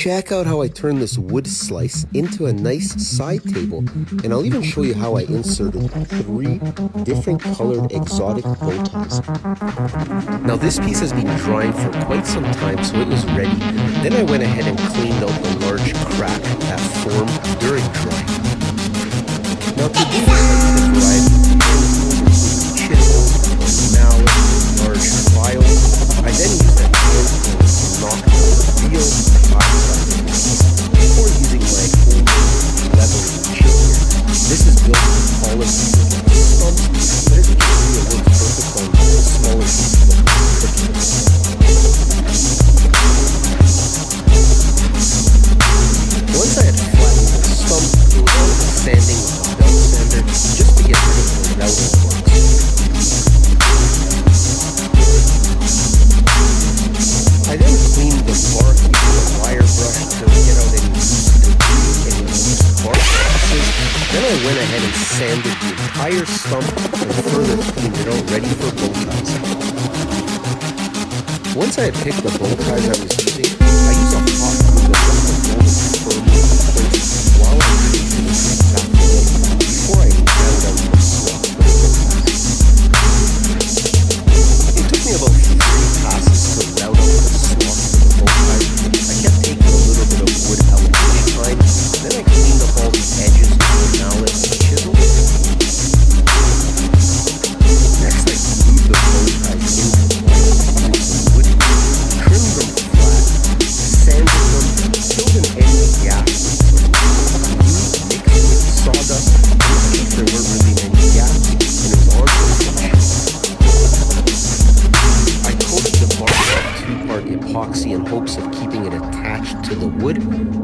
Check out how I turned this wood slice into a nice side table, and I'll even show you how I inserted three different colored exotic bow ties. Now this piece has been drying for quite some time, so it was ready. Then I went ahead and cleaned out the large crack that formed during drying. Now to do this, I used chisels, mallet, large files. I then used a sanded the entire stump and further cleaned it out ready for bow ties. Once I had picked the bow ties I was using, I used a hot glue to them epoxy in hopes of keeping it attached to the wood.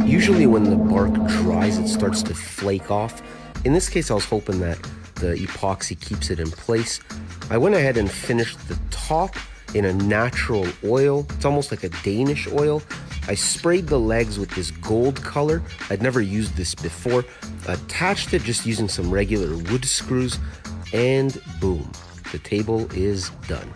Usually when the bark dries, it starts to flake off. In this case, I was hoping that the epoxy keeps it in place. I went ahead and finished the top in a natural oil. It's almost like a Danish oil. I sprayed the legs with this gold color. I'd never used this before. Attached it just using some regular wood screws, and boom, the table is done.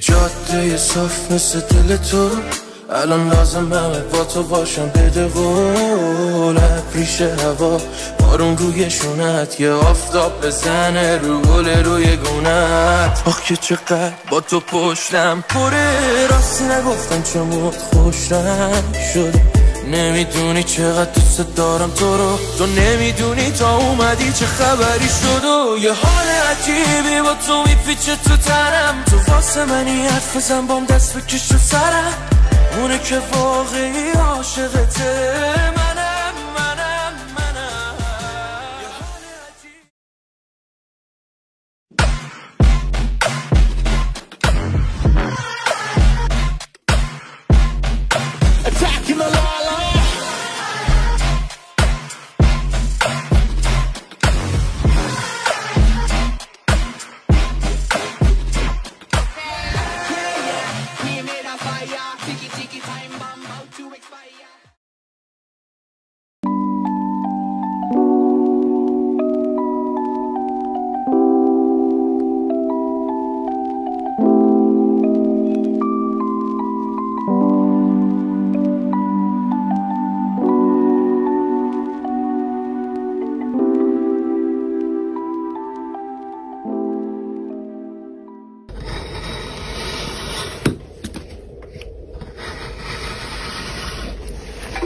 جاده صاف مثل دل تو. الان لازم همه با تو باشم بده قول ریش هوا بارون روی شونت. یه آفتاب بزنه رو گل روی گونت. آخ که چقدر با تو پشتم پره. راستی نگفتم چموت خوش رنگ شده نمی‌دونی چقدر دوست دارم تو رو. تو نمی‌دونی تا اومدی چه خبری شد و یه حال عجیبی با تو میپیچه تو ترم تو واسه منی حرف بزن بام دست بکش تو سرم. اونه که واقعی عاشقته.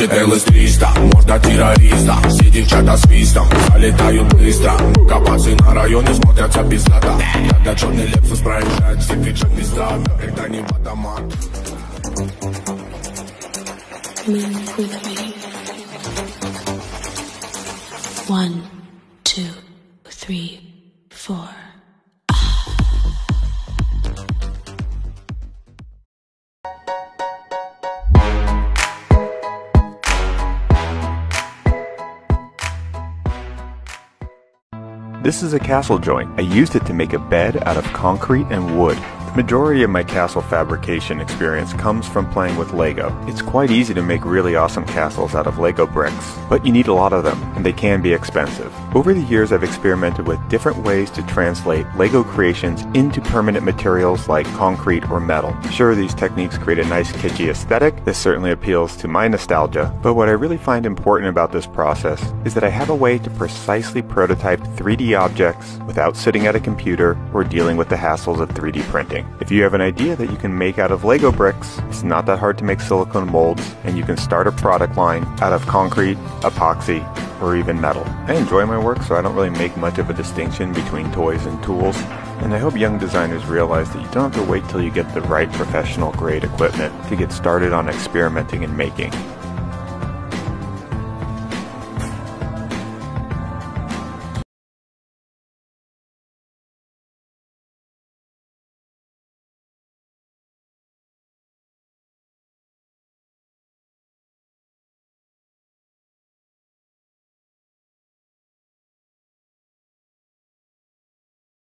Качетелы с 300, морда террориста Все девчата свистом, залетают быстро Капасы на районе смотрятся пиздата Когда черный лепсус проезжает, все кричат пизда Когда не в автомат. One, two, three, four. This is a castle joint. I used it to make a bed out of concrete and wood. Majority of my castle fabrication experience comes from playing with Lego. It's quite easy to make really awesome castles out of Lego bricks, but you need a lot of them, and they can be expensive. Over the years, I've experimented with different ways to translate Lego creations into permanent materials like concrete or metal. Sure, these techniques create a nice kitschy aesthetic. This certainly appeals to my nostalgia, but what I really find important about this process is that I have a way to precisely prototype 3D objects without sitting at a computer or dealing with the hassles of 3D printing. If you have an idea that you can make out of Lego bricks, it's not that hard to make silicone molds, and you can start a product line out of concrete, epoxy, or even metal. I enjoy my work, so I don't really make much of a distinction between toys and tools. And I hope young designers realize that you don't have to wait till you get the right professional grade equipment to get started on experimenting and making.